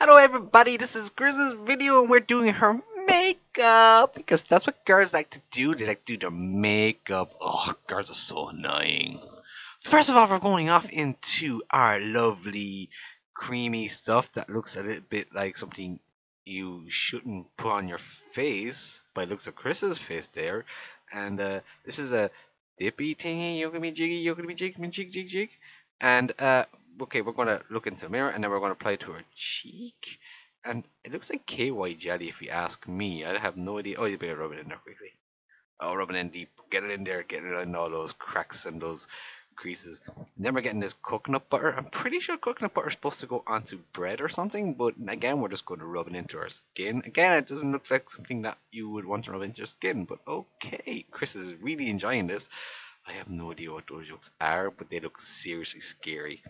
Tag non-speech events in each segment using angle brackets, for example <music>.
Hello everybody, this is Chris's video and we're doing her makeup because that's what girls like to do. They like to do their makeup. Oh, girls are so annoying. First of all, we're going off into our lovely creamy stuff that looks a little bit like something you shouldn't put on your face by looks of Chris's face there. And uh, this is a dippy thingy, can be jiggy, you can be jig, jig, jig, jig. And uh, okay, we're going to look into the mirror and then we're going to apply it to her cheek. And it looks like KY jelly if you ask me. I have no idea. Oh, you better rub it in there quickly. Oh, rub it in deep. Get it in there. Get it in all those cracks and those creases. Then we're getting this coconut butter. I'm pretty sure coconut butter is supposed to go onto bread or something, but again, we're just going to rub it into our skin. Again, it doesn't look like something that you would want to rub into your skin, but okay. Chris is really enjoying this. I have no idea what those yolks are, but they look seriously scary.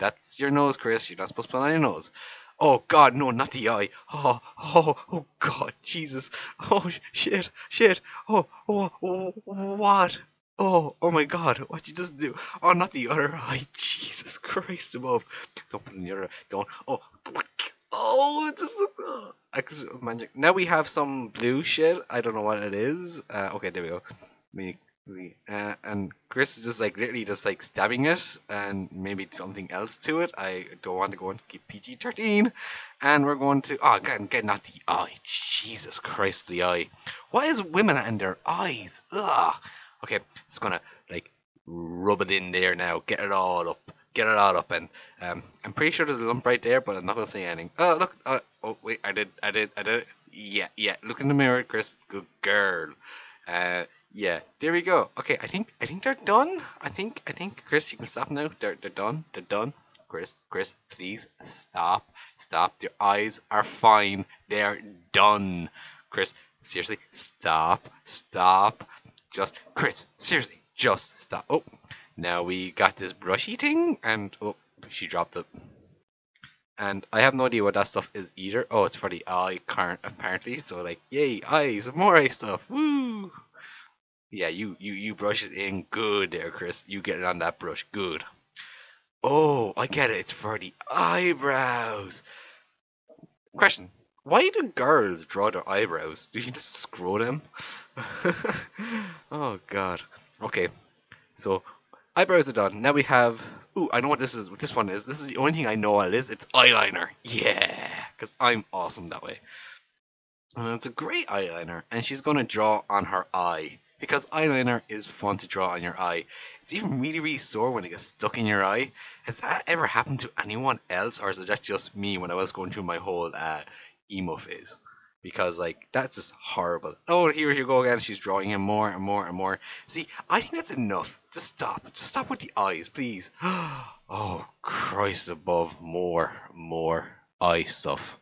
That's your nose, Chris. You're not supposed to put on your nose. Oh God, no, not the eye. Oh, oh, oh God, Jesus. Oh shit, shit. Oh, oh, what? Oh, oh my God, what you just do? Oh, not the other eye. <laughs> Jesus Christ above. Don't put in the other. Don't. Oh, <sniffs> oh, it just looks. Oh, I can magic. Now we have some blue shit. I don't know what it is. Uh, okay, there we go. Me uh, and Chris is just like literally just like stabbing it and maybe something else to it. I don't want to go into PG 13. And we're going to. Oh, again, again, not the eye. Jesus Christ, the eye. Why is women and their eyes? Ugh. Okay, it's gonna like rub it in there now. Get it all up. Get it all up. And um, I'm pretty sure there's a lump right there, but I'm not gonna say anything. Oh, look. Uh, oh, wait. I did. I did. I did. Yeah, yeah. Look in the mirror, Chris. Good girl. Uh, yeah, there we go. Okay, I think I think they're done. I think I think Chris, you can stop now. They're they're done. They're done. Chris, Chris, please stop. Stop. Your eyes are fine. They're done. Chris, seriously, stop. Stop. Just Chris, seriously, just stop. Oh, now we got this brushy thing, and oh, she dropped it. And I have no idea what that stuff is either. Oh, it's for the eye, current apparently. So like, yay, eyes, more eye stuff. Woo! Yeah, you, you, you brush it in good there, Chris. You get it on that brush. Good. Oh, I get it. It's for the eyebrows. Question. Why do girls draw their eyebrows? Do you just scroll them? <laughs> oh, God. Okay. So, eyebrows are done. Now we have... Ooh, I know what this is. What this one is. This is the only thing I know what it is. It's eyeliner. Yeah. Because I'm awesome that way. And it's a great eyeliner. And she's going to draw on her eye because eyeliner is fun to draw on your eye. It's even really, really sore when it gets stuck in your eye. Has that ever happened to anyone else, or is that just me when I was going through my whole uh, emo phase? Because like that's just horrible. Oh, here you go again. She's drawing him more and more and more. See, I think that's enough. Just stop. Just stop with the eyes, please. <gasps> oh, Christ above, more, more eye stuff.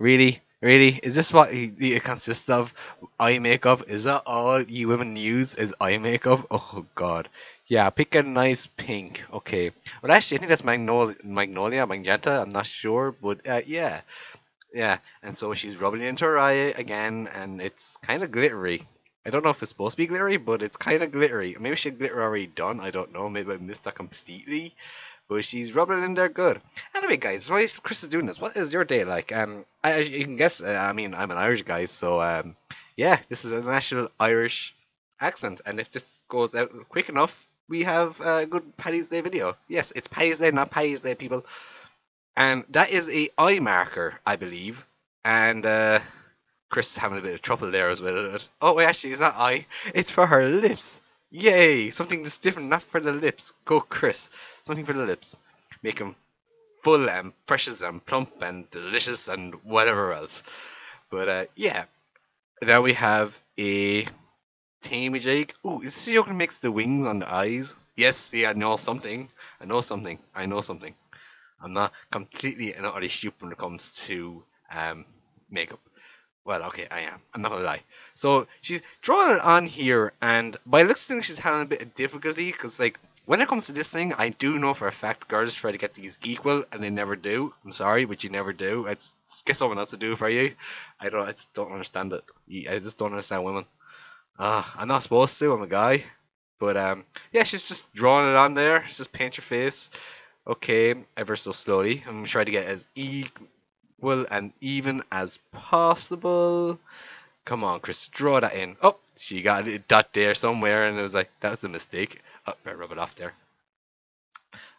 Really? Really? Is this what it consists of? Eye makeup? Is that all you women use? Is eye makeup? Oh god. Yeah, pick a nice pink. Okay. Well, actually, I think that's Magnolia, Magnolia, Magenta. I'm not sure, but uh, yeah, yeah. And so she's rubbing it into her eye again, and it's kind of glittery. I don't know if it's supposed to be glittery, but it's kind of glittery. Maybe she had glitter already done. I don't know. Maybe I missed that completely but she's rubbing it in there good. Anyway, guys, why is Chris is doing this? What is your day like? Um, I, you can guess. Uh, I mean, I'm an Irish guy, so um, yeah, this is a national Irish accent, and if this goes out quick enough, we have a good Paddy's Day video. Yes, it's Patty's Day, not Paddy's Day, people. And that is a eye marker, I believe. And uh, Chris is having a bit of trouble there as well. Oh, wait, actually, it's not I. It's for her lips. Yay! Something that's different, not for the lips. Go, Chris. Something for the lips. Make them full and precious and plump and delicious and whatever else. But uh, yeah, now we have a Tammy Jake. Ooh, is this you can mix the wings on the eyes? Yes, yeah, I know something. I know something. I know something. I'm not completely and utterly stupid when it comes to um, makeup. Well, okay, I am. I'm not gonna lie. So she's drawing it on here, and by looks of things, she's having a bit of difficulty because, like, when it comes to this thing, I do know for a fact girls try to get these equal, and they never do. I'm sorry, but you never do. It's get someone else to do for you. I don't. I just don't understand it. I just don't understand women. Ah, uh, I'm not supposed to. I'm a guy. But um, yeah, she's just drawing it on there. Just paint your face. Okay, ever so slowly. I'm trying to get as e well and even as possible. Come on, Chris, draw that in. Oh, she got a dot there somewhere, and it was like, that was a mistake. Oh, better rub it off there.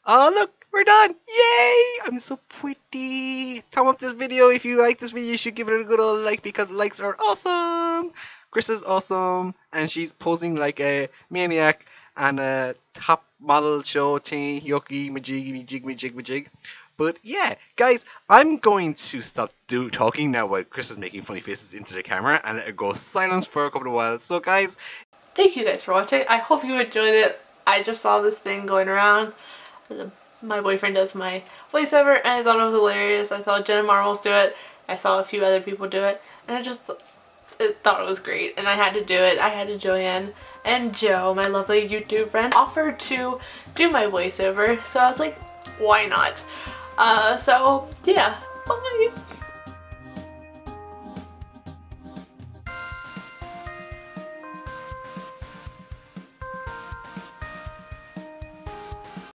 Oh, look, we're done. Yay! I'm so pretty. Thumb up this video. If you like this video, you should give it a good old like because likes are awesome. Chris is awesome, and she's posing like a maniac and a top model show thing. Yucky, majig, majig, majig, majig. But yeah, guys, I'm going to stop do talking now while Chris is making funny faces into the camera and it goes silence for a couple of while. So guys, thank you guys for watching. I hope you enjoyed it. I just saw this thing going around. My boyfriend does my voiceover and I thought it was hilarious. I saw Jenna Marbles do it. I saw a few other people do it and I just thought it was great and I had to do it. I had to Joanne and Joe, my lovely YouTube friend, offered to do my voiceover. So I was like, why not? Uh, so yeah, bye.